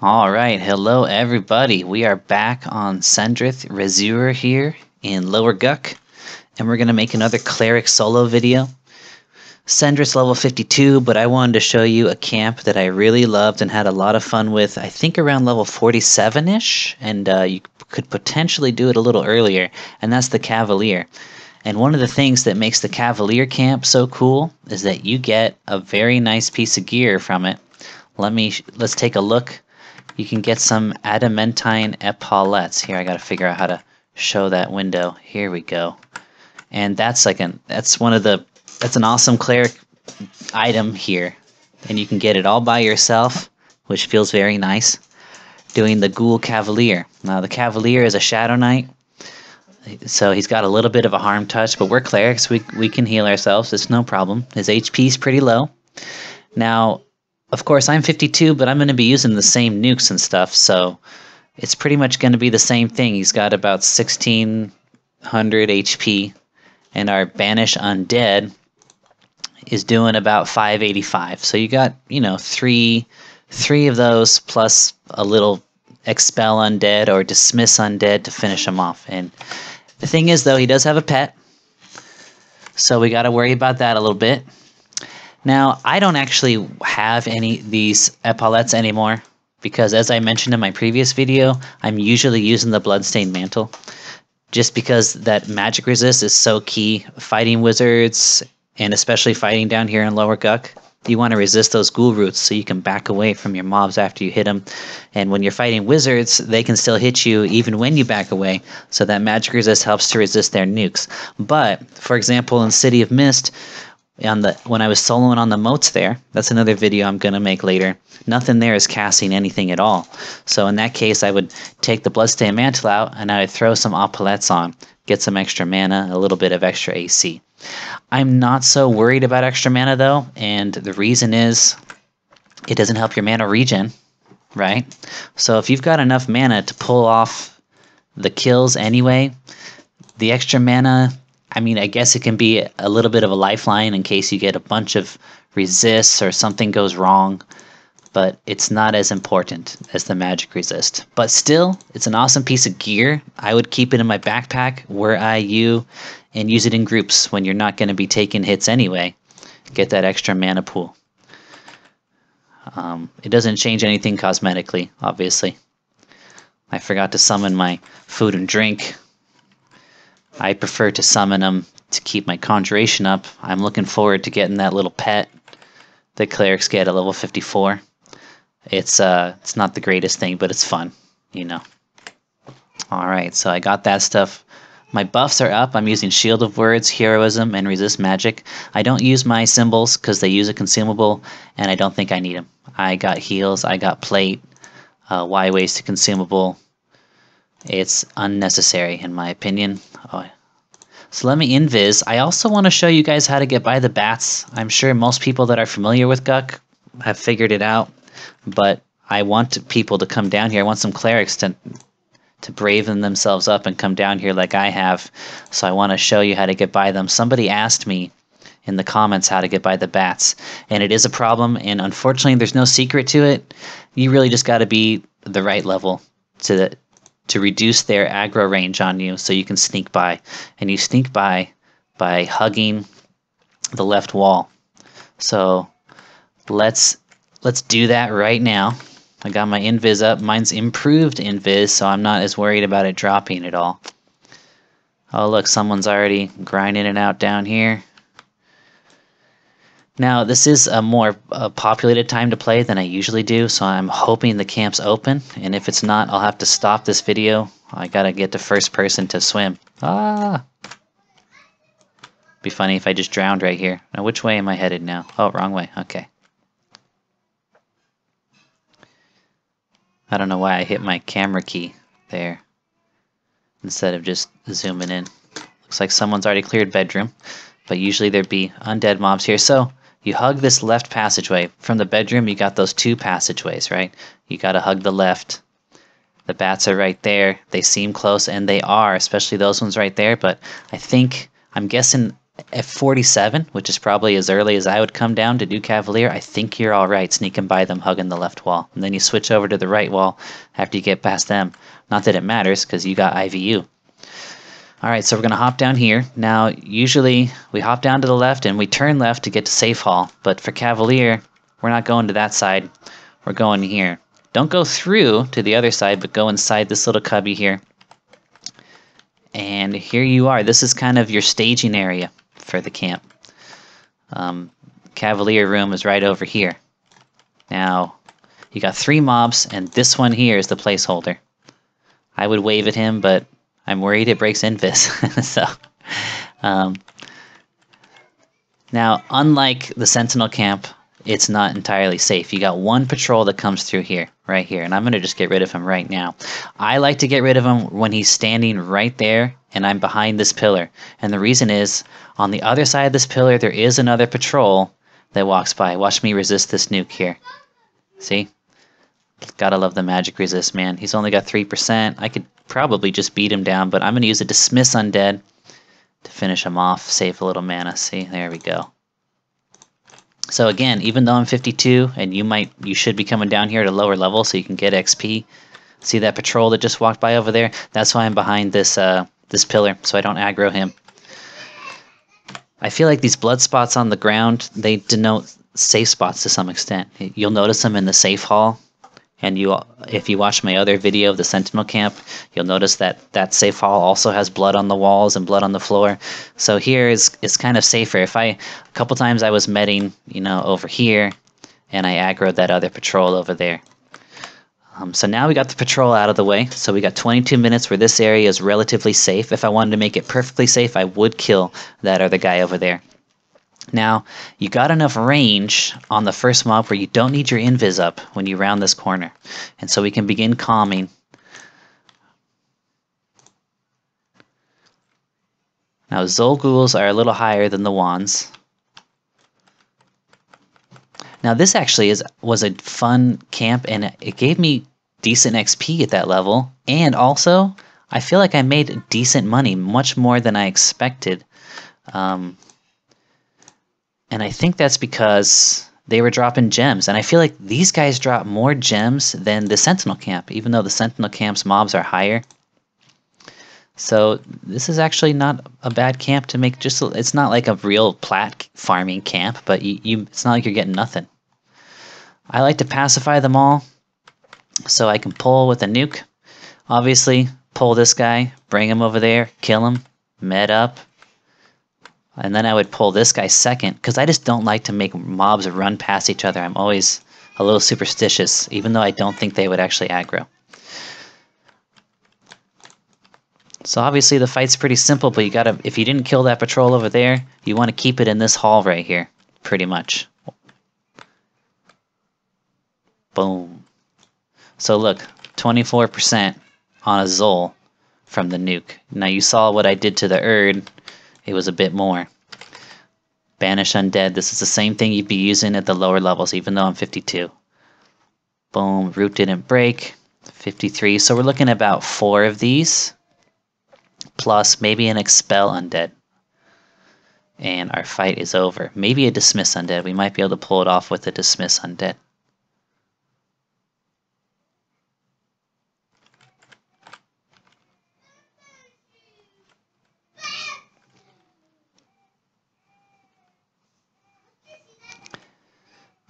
All right, hello everybody. We are back on Sendrith Rezur here in Lower Guk, and we're going to make another Cleric solo video. Sendrith's level 52, but I wanted to show you a camp that I really loved and had a lot of fun with, I think around level 47-ish, and uh, you could potentially do it a little earlier, and that's the Cavalier. And one of the things that makes the Cavalier camp so cool is that you get a very nice piece of gear from it. Let me, let's take a look you can get some adamantine epaulettes. Here, I got to figure out how to show that window. Here we go. And that's like an that's one of the that's an awesome cleric item here. And you can get it all by yourself, which feels very nice. Doing the Ghoul Cavalier. Now the Cavalier is a Shadow Knight, so he's got a little bit of a harm touch, but we're clerics, we, we can heal ourselves, it's no problem. His HP is pretty low. Now, of course, I'm 52, but I'm going to be using the same nukes and stuff, so it's pretty much going to be the same thing. He's got about 1600 HP, and our Banish Undead is doing about 585. So you got, you know, three three of those plus a little expel undead or dismiss undead to finish him off. And the thing is, though, he does have a pet, so we got to worry about that a little bit. Now, I don't actually have any these epaulettes anymore because as I mentioned in my previous video, I'm usually using the Bloodstained Mantle just because that magic resist is so key fighting wizards and especially fighting down here in Lower Guk. You want to resist those ghoul roots so you can back away from your mobs after you hit them. And when you're fighting wizards, they can still hit you even when you back away. So that magic resist helps to resist their nukes. But, for example, in City of Mist, on the when I was soloing on the moats there. That's another video I'm gonna make later. Nothing there is casting anything at all. So in that case, I would take the Bloodstained Mantle out and I would throw some Epaulettes on, get some extra mana, a little bit of extra AC. I'm not so worried about extra mana though, and the reason is it doesn't help your mana regen, right? So if you've got enough mana to pull off the kills anyway, the extra mana I mean, I guess it can be a little bit of a lifeline in case you get a bunch of resists or something goes wrong, but it's not as important as the magic resist. But still, it's an awesome piece of gear. I would keep it in my backpack where I you and use it in groups when you're not going to be taking hits anyway. Get that extra mana pool. Um, it doesn't change anything cosmetically, obviously. I forgot to summon my food and drink I prefer to summon them to keep my conjuration up. I'm looking forward to getting that little pet that clerics get at level 54. It's uh, it's not the greatest thing, but it's fun, you know. All right, so I got that stuff. My buffs are up. I'm using Shield of Words, Heroism, and Resist Magic. I don't use my symbols because they use a consumable, and I don't think I need them. I got heals, I got plate, uh, Y waste to consumable, it's unnecessary in my opinion. Oh. So let me invis. I also want to show you guys how to get by the bats. I'm sure most people that are familiar with Guk have figured it out, but I want people to come down here. I want some clerics to to braven themselves up and come down here like I have. So I want to show you how to get by them. Somebody asked me in the comments how to get by the bats, and it is a problem. And unfortunately, there's no secret to it. You really just got to be the right level to to reduce their aggro range on you so you can sneak by. And you sneak by by hugging the left wall. So let's let's do that right now. I got my invis up. Mine's improved invis, so I'm not as worried about it dropping at all. Oh look, someone's already grinding it out down here. Now, this is a more uh, populated time to play than I usually do, so I'm hoping the camp's open, and if it's not, I'll have to stop this video. I gotta get to first person to swim. Ah! Be funny if I just drowned right here. Now, which way am I headed now? Oh, wrong way. Okay. I don't know why I hit my camera key there instead of just zooming in. Looks like someone's already cleared bedroom, but usually there'd be undead mobs here. So you hug this left passageway. From the bedroom, you got those two passageways, right? You got to hug the left. The bats are right there. They seem close, and they are, especially those ones right there. But I think, I'm guessing at 47, which is probably as early as I would come down to do Cavalier, I think you're all right sneaking by them, hugging the left wall. And then you switch over to the right wall after you get past them. Not that it matters, because you got IVU. All right, so we're going to hop down here. Now, usually we hop down to the left and we turn left to get to Safe Hall. But for Cavalier, we're not going to that side. We're going here. Don't go through to the other side, but go inside this little cubby here. And here you are. This is kind of your staging area for the camp. Um, Cavalier room is right over here. Now, you got three mobs, and this one here is the placeholder. I would wave at him, but I'm worried it breaks invis. so, um, now, unlike the Sentinel camp, it's not entirely safe. You got one patrol that comes through here, right here, and I'm going to just get rid of him right now. I like to get rid of him when he's standing right there and I'm behind this pillar. And the reason is, on the other side of this pillar, there is another patrol that walks by. Watch me resist this nuke here. See? Gotta love the magic resist, man. He's only got 3%. I could probably just beat him down, but I'm going to use a Dismiss Undead to finish him off, save a little mana. See, there we go. So again, even though I'm 52, and you might, you should be coming down here at a lower level so you can get XP. See that patrol that just walked by over there? That's why I'm behind this uh, this pillar, so I don't aggro him. I feel like these blood spots on the ground, they denote safe spots to some extent. You'll notice them in the safe hall, and you, if you watch my other video of the Sentinel camp, you'll notice that that safe hall also has blood on the walls and blood on the floor. So here is is kind of safer. If I a couple times I was medding, you know, over here, and I aggroed that other patrol over there. Um, so now we got the patrol out of the way. So we got 22 minutes where this area is relatively safe. If I wanted to make it perfectly safe, I would kill that other guy over there. Now, you got enough range on the first mob where you don't need your invis up when you round this corner. And so we can begin calming. Now, Zol ghouls are a little higher than the Wands. Now this actually is was a fun camp and it gave me decent XP at that level and also I feel like I made decent money, much more than I expected. Um, and I think that's because they were dropping gems. And I feel like these guys drop more gems than the Sentinel camp, even though the Sentinel camp's mobs are higher. So this is actually not a bad camp to make. Just it's not like a real plat farming camp, but you, you it's not like you're getting nothing. I like to pacify them all, so I can pull with a nuke. Obviously, pull this guy, bring him over there, kill him, med up, and then I would pull this guy second because I just don't like to make mobs run past each other. I'm always a little superstitious, even though I don't think they would actually aggro. So obviously the fight's pretty simple, but you gotta, if you didn't kill that patrol over there, you want to keep it in this hall right here, pretty much. Boom. So look, 24% on a Zol from the nuke. Now you saw what I did to the Erd, it was a bit more. Banish Undead, this is the same thing you'd be using at the lower levels, even though I'm 52. Boom, Root didn't break, 53. So we're looking at about four of these plus maybe an expel undead. And our fight is over. Maybe a dismiss undead. We might be able to pull it off with a dismiss undead.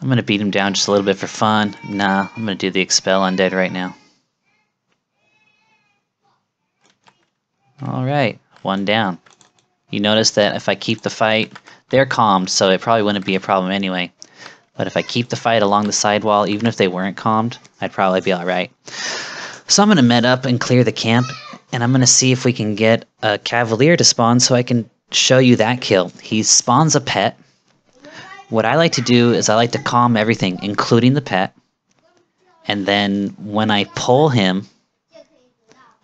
I'm going to beat him down just a little bit for fun. Nah, I'm to do the expel undead right now. Alright, one down. You notice that if I keep the fight, they're calmed, so it probably wouldn't be a problem anyway. But if I keep the fight along the sidewall, even if they weren't calmed, I'd probably be alright. So I'm to med up and clear the camp, and I'm going to see if we can get a Cavalier to spawn so I can show you that kill. He spawns a pet. What I like to do is I like to calm everything, including the pet. And then when I pull him,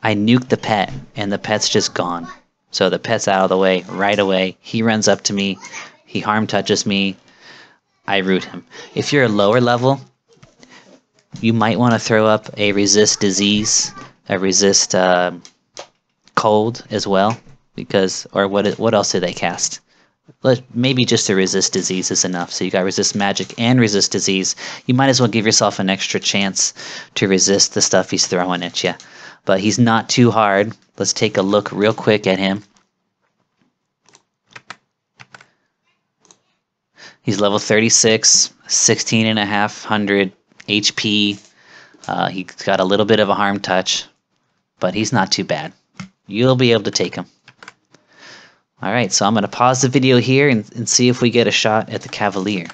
I nuke the pet, and the pet's just gone. So the pet's out of the way right away. He runs up to me, he harm touches me, I root him. If you're a lower level, you might want to throw up a resist disease, a resist uh, cold as well, because or what what else do they cast? Maybe just to resist disease is enough. So you got resist magic and resist disease. You might as well give yourself an extra chance to resist the stuff he's throwing at you. But he's not too hard. Let's take a look real quick at him. He's level 36, 16 and a half hundred HP. Uh, he's got a little bit of a harm touch, but he's not too bad. You'll be able to take him. Alright, so I'm going to pause the video here and, and see if we get a shot at the Cavalier.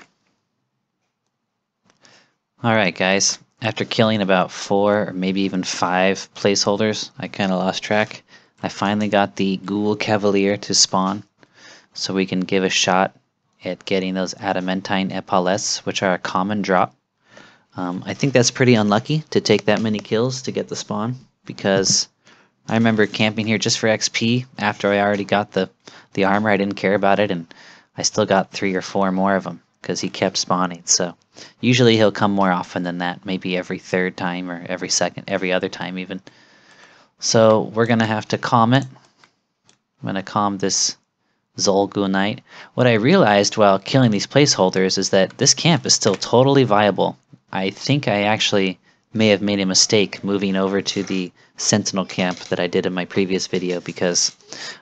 Alright guys, after killing about four or maybe even five placeholders, I kind of lost track. I finally got the Ghoul Cavalier to spawn so we can give a shot at getting those adamantine epaulettes, which are a common drop. Um, I think that's pretty unlucky to take that many kills to get the spawn because I remember camping here just for XP after I already got the, the armor. I didn't care about it, and I still got three or four more of them because he kept spawning. So usually he'll come more often than that, maybe every third time or every second, every other time even. So we're going to have to calm it. I'm going to calm this Zol Ghoul Knight. What I realized while killing these placeholders is that this camp is still totally viable. I think I actually may have made a mistake moving over to the Sentinel camp that I did in my previous video because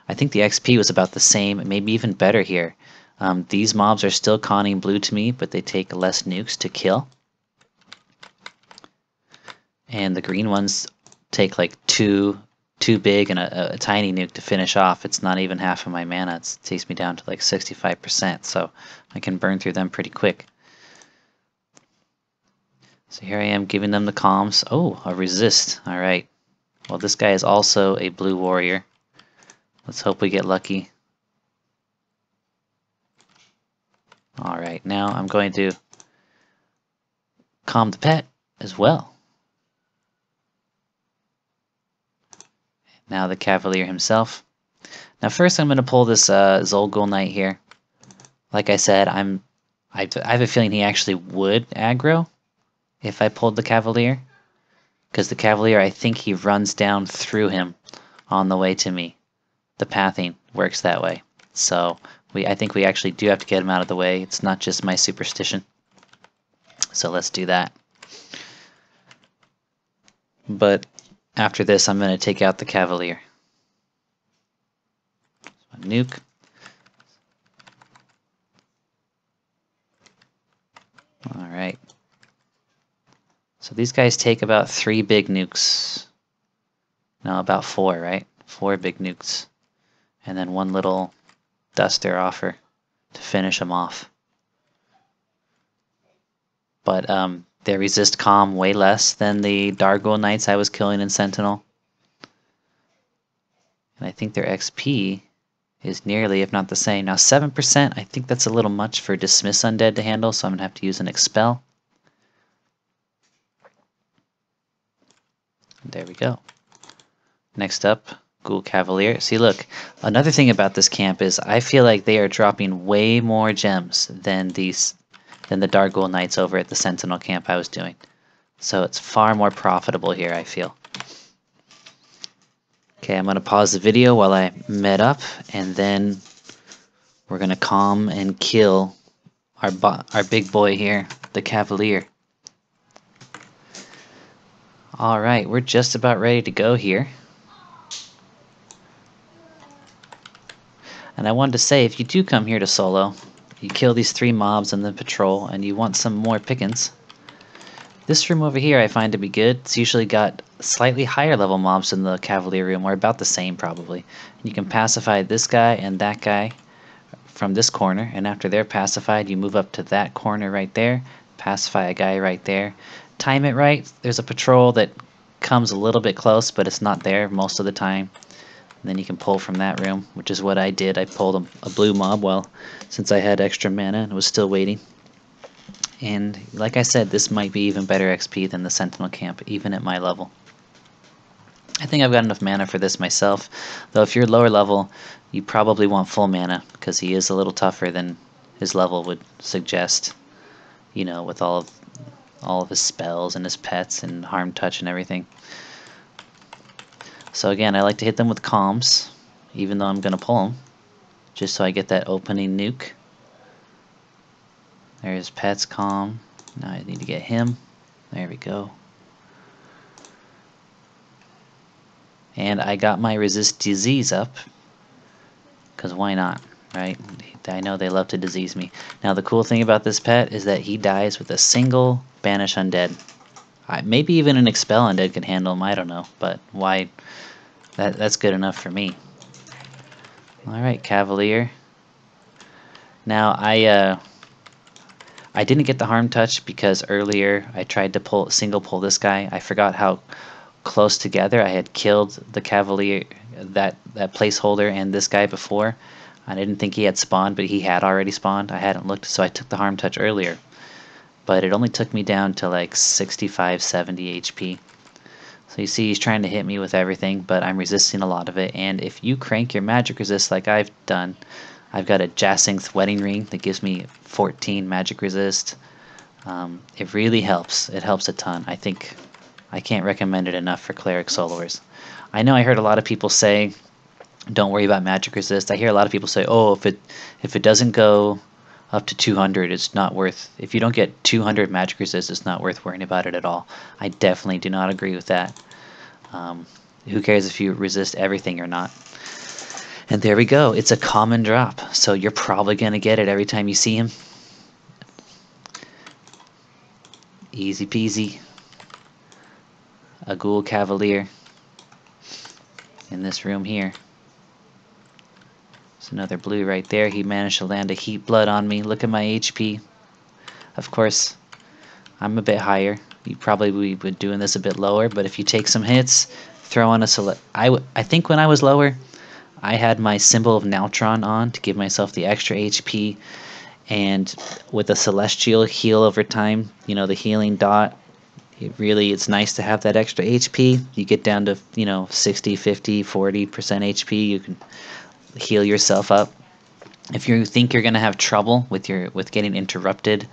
I think the XP was about the same, maybe even better here. Um, these mobs are still conning blue to me, but they take less nukes to kill. And the green ones take like two too big and a, a, tiny nuke to finish off. It's not even half of my mana. It's, it takes me down to like 65%, so I can burn through them pretty quick. So here I am giving them the comms. Oh, a resist. Alright. Well, this guy is also a blue warrior. Let's hope we get lucky. Alright, now I'm going to calm the pet as well. Now the Cavalier himself. Now first I'm going to pull this uh, Zol Ghoul Knight here. Like I said, I'm I, I have a feeling he actually would aggro if I pulled the Cavalier. Because the Cavalier, I think he runs down through him on the way to me. The pathing works that way. So we I think we actually do have to get him out of the way. It's not just my superstition. So let's do that. But after this, I'm going to take out the Cavalier. So nuke. Alright. So these guys take about three big nukes. No, about four, right? Four big nukes. And then one little duster offer to finish them off. But um, they resist calm way less than the Dar Ghoul Knights I was killing in Sentinel. And I think their XP is nearly, if not the same. Now 7%, I think that's a little much for Dismiss Undead to handle, so I'm going to have to use an Expel. There we go. Next up, Ghoul Cavalier. See, look, another thing about this camp is I feel like they are dropping way more gems than these than the Dar Ghoul Knights over at the Sentinel camp I was doing. So it's far more profitable here, I feel. Okay, I'm going to pause the video while I med up, and then we're going to calm and kill our, our big boy here, the Cavalier. Alright, we're just about ready to go here. And I wanted to say, if you do come here to solo, you kill these three mobs in the patrol, and you want some more pickings. This room over here I find to be good. It's usually got slightly higher level mobs than the Cavalier room, or about the same probably. And you can pacify this guy and that guy from this corner, and after they're pacified, you move up to that corner right there, pacify a guy right there. Time it right, there's a patrol that comes a little bit close, but it's not there most of the time. And then you can pull from that room, which is what I did. I pulled a, a blue mob well, since I had extra mana and was still waiting. And like I said, this might be even better XP than the Sentinel camp, even at my level. I think I've got enough mana for this myself, though if you're lower level, you probably want full mana, because he is a little tougher than his level would suggest, you know, with all of, all of his spells and his pets and harm touch and everything. So again, I like to hit them with calms, even though I'm going to pull them. just so I get that opening nuke. There's Pets Calm. Now I need to get him. There we go. And I got my resist disease up. Because why not, right? I know they love to disease me. Now the cool thing about this pet is that he dies with a single Banish Undead. I, maybe even an Expel Undead can handle him, I don't know. But why? That, that's good enough for me. Alright, Cavalier. Now I uh, I didn't get the harm touch because earlier I tried to pull single pull this guy. I forgot how close together I had killed the Cavalier, that, that placeholder and this guy before. I didn't think he had spawned, but he had already spawned. I hadn't looked, so I took the harm touch earlier. But it only took me down to like 65, 70 HP. So you see he's trying to hit me with everything, but I'm resisting a lot of it. And if you crank your magic resist like I've done, I've got a Jacinth wedding ring that gives me 14 magic resist. Um, it really helps. It helps a ton. I think I can't recommend it enough for cleric soloers. I know I heard a lot of people say, "Don't worry about magic resist." I hear a lot of people say, "Oh, if it if it doesn't go up to 200, it's not worth. If you don't get 200 magic resist, it's not worth worrying about it at all." I definitely do not agree with that. Um, who cares if you resist everything or not? And there we go. It's a common drop, so you're probably going to get it every time you see him. Easy peasy. A Ghoul Cavalier in this room here. Another blue right there. He managed to land a heat blood on me. Look at my HP. Of course, I'm a bit higher. You probably would be doing this a bit lower, but if you take some hits, throw on a select. I, I think when I was lower, I had my symbol of Naltron on to give myself the extra HP, and with a Celestial heal over time, you know, the healing dot, it really, it's nice to have that extra HP. You get down to, you know, 60, 50, 40% HP, you can heal yourself up. If you think you're going to have trouble with your with getting interrupted,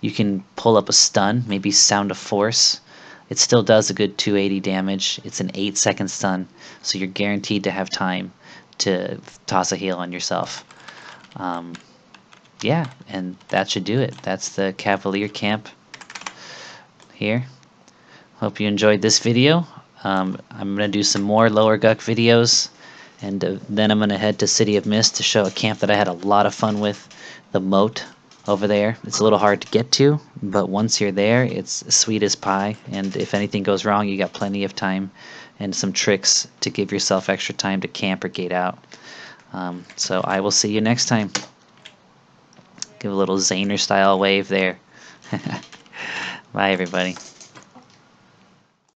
you can pull up a stun, maybe Sound of Force. It still does a good 280 damage. It's an 8 second stun, so you're guaranteed to have time to toss a heal on yourself. Um, yeah, and that should do it. That's the Cavalier camp here. Hope you enjoyed this video. Um, I'm going to do some more Lower Guk videos, and uh, then I'm going to head to City of Mist to show a camp that I had a lot of fun with, the Moat over there. It's a little hard to get to, but once you're there, it's sweet as pie, and if anything goes wrong, you got plenty of time and some tricks to give yourself extra time to camp or gate out. Um, so I will see you next time. Give a little Zaner style wave there. Bye everybody.